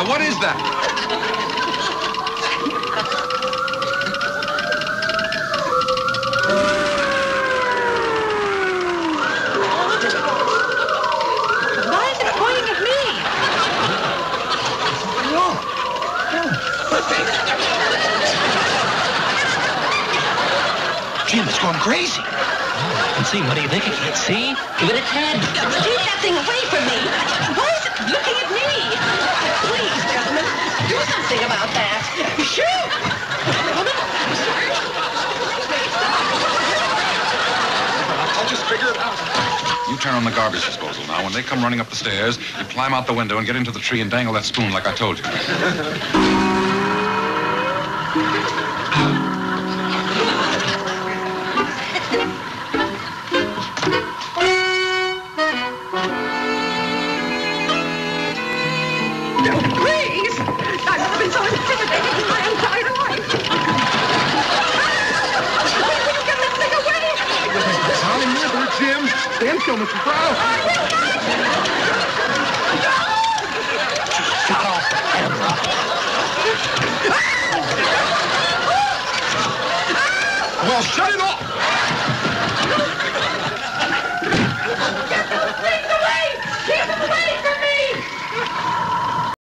And what is that? Jim, it's gone crazy. Oh, I can see. What do you think? I can't see? Give it a ten. Keep that thing away from me. I'll just figure it out. You turn on the garbage disposal. Now, when they come running up the stairs, you climb out the window and get into the tree and dangle that spoon like I told you. Please! River, Jim. Stand still, Mr. Proud. Shut off the camera. Well, shut it off.